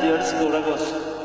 diyoruz ki gosto.